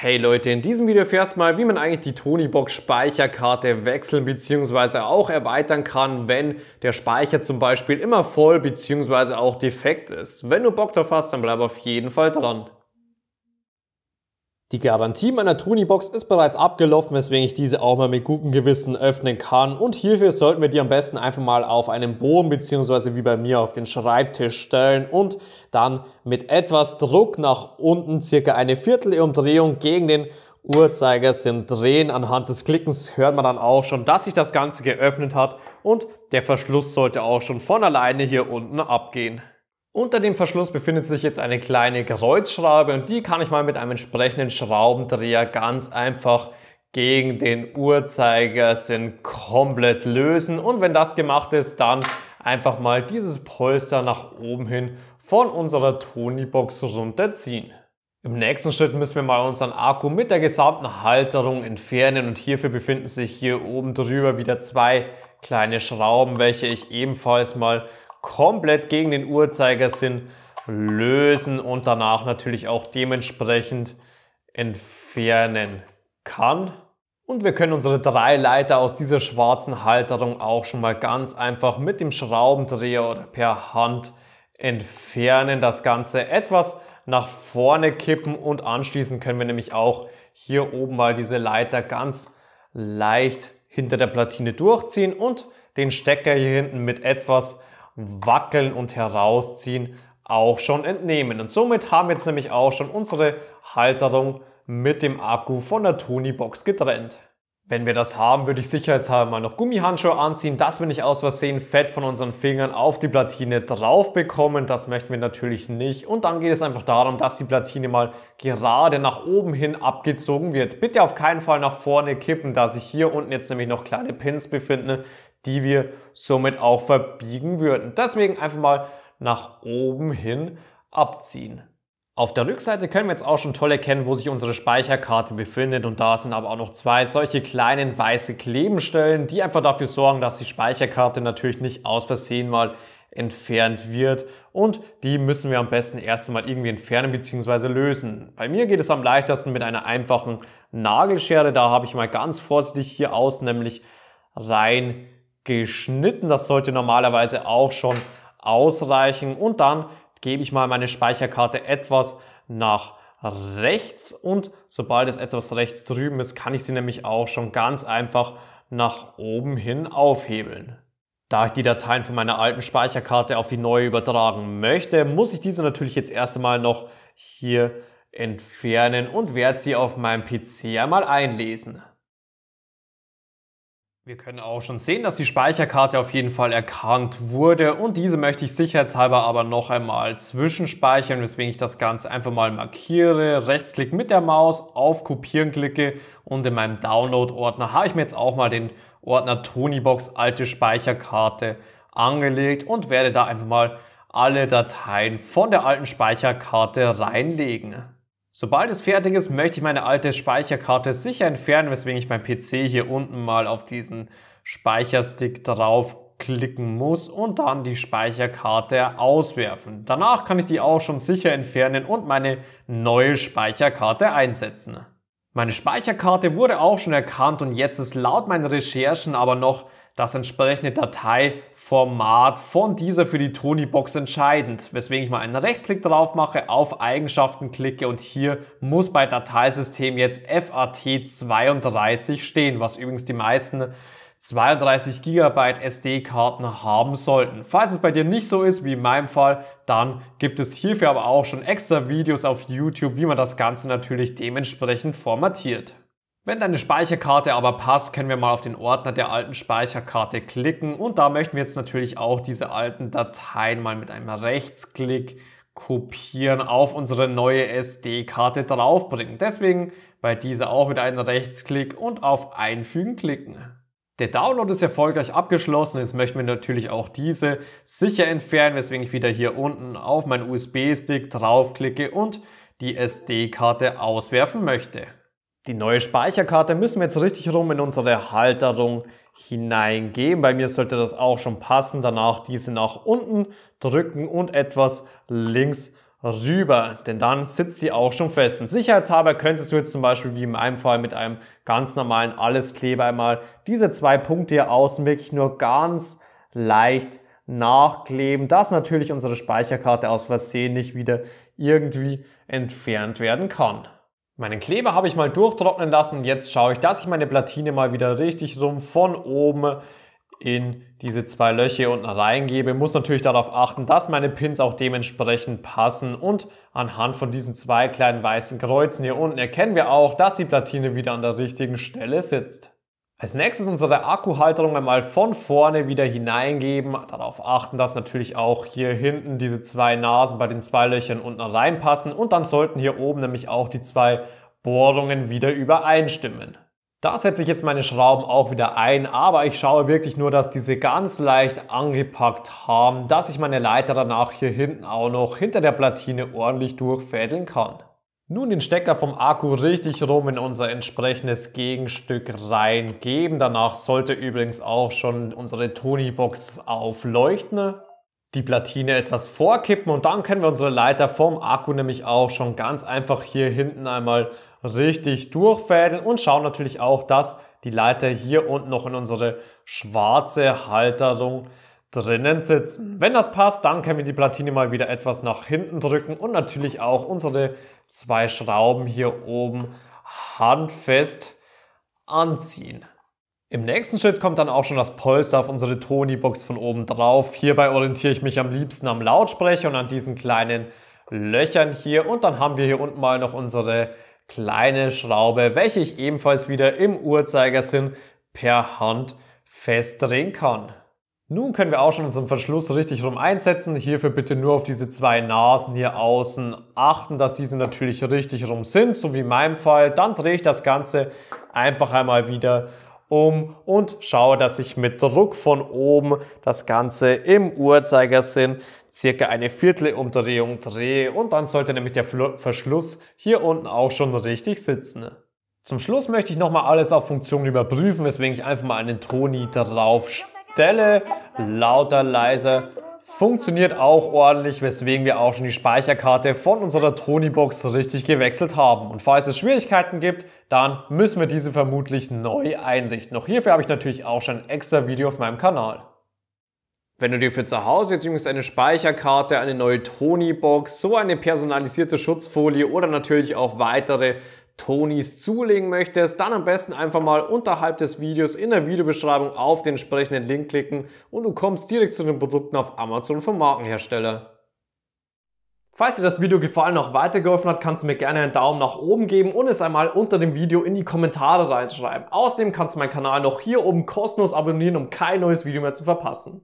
Hey Leute, in diesem Video erfährst mal, wie man eigentlich die Tonybox Speicherkarte wechseln bzw. auch erweitern kann, wenn der Speicher zum Beispiel immer voll bzw. auch defekt ist. Wenn du Bock drauf hast, dann bleib auf jeden Fall dran. Die Garantie meiner Tonybox ist bereits abgelaufen, weswegen ich diese auch mal mit gutem Gewissen öffnen kann. Und hierfür sollten wir die am besten einfach mal auf einen Boden bzw. wie bei mir auf den Schreibtisch stellen und dann mit etwas Druck nach unten circa eine Viertelumdrehung gegen den Uhrzeigersinn drehen. Anhand des Klickens hört man dann auch schon, dass sich das Ganze geöffnet hat und der Verschluss sollte auch schon von alleine hier unten abgehen. Unter dem Verschluss befindet sich jetzt eine kleine Kreuzschraube und die kann ich mal mit einem entsprechenden Schraubendreher ganz einfach gegen den Uhrzeigersinn komplett lösen. Und wenn das gemacht ist, dann einfach mal dieses Polster nach oben hin von unserer Tonybox runterziehen. Im nächsten Schritt müssen wir mal unseren Akku mit der gesamten Halterung entfernen und hierfür befinden sich hier oben drüber wieder zwei kleine Schrauben, welche ich ebenfalls mal komplett gegen den Uhrzeigersinn lösen und danach natürlich auch dementsprechend entfernen kann. Und wir können unsere drei Leiter aus dieser schwarzen Halterung auch schon mal ganz einfach mit dem Schraubendreher oder per Hand entfernen. Das Ganze etwas nach vorne kippen und anschließend können wir nämlich auch hier oben mal diese Leiter ganz leicht hinter der Platine durchziehen und den Stecker hier hinten mit etwas Wackeln und Herausziehen auch schon entnehmen. Und somit haben wir jetzt nämlich auch schon unsere Halterung mit dem Akku von der Tony-Box getrennt. Wenn wir das haben, würde ich sicherheitshalber mal noch Gummihandschuhe anziehen, dass wir nicht aus Versehen Fett von unseren Fingern auf die Platine drauf bekommen. Das möchten wir natürlich nicht. Und dann geht es einfach darum, dass die Platine mal gerade nach oben hin abgezogen wird. Bitte auf keinen Fall nach vorne kippen, da sich hier unten jetzt nämlich noch kleine Pins befinden, die wir somit auch verbiegen würden. Deswegen einfach mal nach oben hin abziehen. Auf der Rückseite können wir jetzt auch schon toll erkennen, wo sich unsere Speicherkarte befindet und da sind aber auch noch zwei solche kleinen weiße Klebenstellen, die einfach dafür sorgen, dass die Speicherkarte natürlich nicht aus Versehen mal entfernt wird und die müssen wir am besten erst einmal irgendwie entfernen bzw. lösen. Bei mir geht es am leichtesten mit einer einfachen Nagelschere, da habe ich mal ganz vorsichtig hier aus nämlich rein geschnitten. Das sollte normalerweise auch schon ausreichen. Und dann gebe ich mal meine Speicherkarte etwas nach rechts und sobald es etwas rechts drüben ist, kann ich sie nämlich auch schon ganz einfach nach oben hin aufhebeln. Da ich die Dateien von meiner alten Speicherkarte auf die neue übertragen möchte, muss ich diese natürlich jetzt erst einmal noch hier entfernen und werde sie auf meinem PC einmal einlesen. Wir können auch schon sehen, dass die Speicherkarte auf jeden Fall erkannt wurde und diese möchte ich sicherheitshalber aber noch einmal zwischenspeichern, weswegen ich das Ganze einfach mal markiere, Rechtsklick mit der Maus, auf Kopieren klicke und in meinem Download-Ordner habe ich mir jetzt auch mal den Ordner Tonybox alte Speicherkarte angelegt und werde da einfach mal alle Dateien von der alten Speicherkarte reinlegen. Sobald es fertig ist, möchte ich meine alte Speicherkarte sicher entfernen, weswegen ich beim PC hier unten mal auf diesen Speicherstick draufklicken muss und dann die Speicherkarte auswerfen. Danach kann ich die auch schon sicher entfernen und meine neue Speicherkarte einsetzen. Meine Speicherkarte wurde auch schon erkannt und jetzt ist laut meinen Recherchen aber noch das entsprechende Dateiformat von dieser für die Tony-Box entscheidend, weswegen ich mal einen Rechtsklick drauf mache, auf Eigenschaften klicke und hier muss bei Dateisystem jetzt FAT32 stehen, was übrigens die meisten 32 GB SD-Karten haben sollten. Falls es bei dir nicht so ist wie in meinem Fall, dann gibt es hierfür aber auch schon extra Videos auf YouTube, wie man das Ganze natürlich dementsprechend formatiert. Wenn deine Speicherkarte aber passt, können wir mal auf den Ordner der alten Speicherkarte klicken und da möchten wir jetzt natürlich auch diese alten Dateien mal mit einem Rechtsklick kopieren auf unsere neue SD-Karte draufbringen. Deswegen bei dieser auch mit einem Rechtsklick und auf Einfügen klicken. Der Download ist erfolgreich abgeschlossen. Jetzt möchten wir natürlich auch diese sicher entfernen, weswegen ich wieder hier unten auf meinen USB-Stick draufklicke und die SD-Karte auswerfen möchte. Die neue Speicherkarte müssen wir jetzt richtig rum in unsere Halterung hineingeben. Bei mir sollte das auch schon passen. Danach diese nach unten drücken und etwas links rüber, denn dann sitzt sie auch schon fest. Und sicherheitshalber könntest du jetzt zum Beispiel wie in meinem Fall mit einem ganz normalen Alleskleber einmal diese zwei Punkte hier außen wirklich nur ganz leicht nachkleben, dass natürlich unsere Speicherkarte aus Versehen nicht wieder irgendwie entfernt werden kann. Meinen Kleber habe ich mal durchtrocknen lassen und jetzt schaue ich, dass ich meine Platine mal wieder richtig rum von oben in diese zwei Löcher unten reingebe. Muss natürlich darauf achten, dass meine Pins auch dementsprechend passen und anhand von diesen zwei kleinen weißen Kreuzen hier unten erkennen wir auch, dass die Platine wieder an der richtigen Stelle sitzt. Als nächstes unsere Akkuhalterung einmal von vorne wieder hineingeben. Darauf achten, dass natürlich auch hier hinten diese zwei Nasen bei den zwei Löchern unten reinpassen und dann sollten hier oben nämlich auch die zwei Bohrungen wieder übereinstimmen. Da setze ich jetzt meine Schrauben auch wieder ein, aber ich schaue wirklich nur, dass diese ganz leicht angepackt haben, dass ich meine Leiter danach hier hinten auch noch hinter der Platine ordentlich durchfädeln kann. Nun den Stecker vom Akku richtig rum in unser entsprechendes Gegenstück reingeben. Danach sollte übrigens auch schon unsere Tony-Box aufleuchten. Die Platine etwas vorkippen und dann können wir unsere Leiter vom Akku nämlich auch schon ganz einfach hier hinten einmal richtig durchfädeln und schauen natürlich auch, dass die Leiter hier unten noch in unsere schwarze Halterung drinnen sitzen. Wenn das passt, dann können wir die Platine mal wieder etwas nach hinten drücken und natürlich auch unsere zwei Schrauben hier oben handfest anziehen. Im nächsten Schritt kommt dann auch schon das Polster auf unsere Tony-Box von oben drauf. Hierbei orientiere ich mich am liebsten am Lautsprecher und an diesen kleinen Löchern hier. Und dann haben wir hier unten mal noch unsere kleine Schraube, welche ich ebenfalls wieder im Uhrzeigersinn per Hand festdrehen kann. Nun können wir auch schon unseren Verschluss richtig rum einsetzen. Hierfür bitte nur auf diese zwei Nasen hier außen achten, dass diese natürlich richtig rum sind, so wie in meinem Fall. Dann drehe ich das Ganze einfach einmal wieder um und schaue, dass ich mit Druck von oben das Ganze im Uhrzeigersinn circa eine Viertelumdrehung drehe und dann sollte nämlich der Verschluss hier unten auch schon richtig sitzen. Zum Schluss möchte ich nochmal alles auf Funktion überprüfen, weswegen ich einfach mal einen Toni drauf Stelle, lauter, leiser. Funktioniert auch ordentlich, weswegen wir auch schon die Speicherkarte von unserer Tony-Box richtig gewechselt haben. Und falls es Schwierigkeiten gibt, dann müssen wir diese vermutlich neu einrichten. Auch hierfür habe ich natürlich auch schon ein extra Video auf meinem Kanal. Wenn du dir für zu Hause jetzt übrigens eine Speicherkarte, eine neue Tony-Box, so eine personalisierte Schutzfolie oder natürlich auch weitere Tonys zulegen möchtest, dann am besten einfach mal unterhalb des Videos in der Videobeschreibung auf den entsprechenden Link klicken und du kommst direkt zu den Produkten auf Amazon vom Markenhersteller. Falls dir das Video gefallen und auch weitergeholfen hat, kannst du mir gerne einen Daumen nach oben geben und es einmal unter dem Video in die Kommentare reinschreiben. Außerdem kannst du meinen Kanal noch hier oben kostenlos abonnieren, um kein neues Video mehr zu verpassen.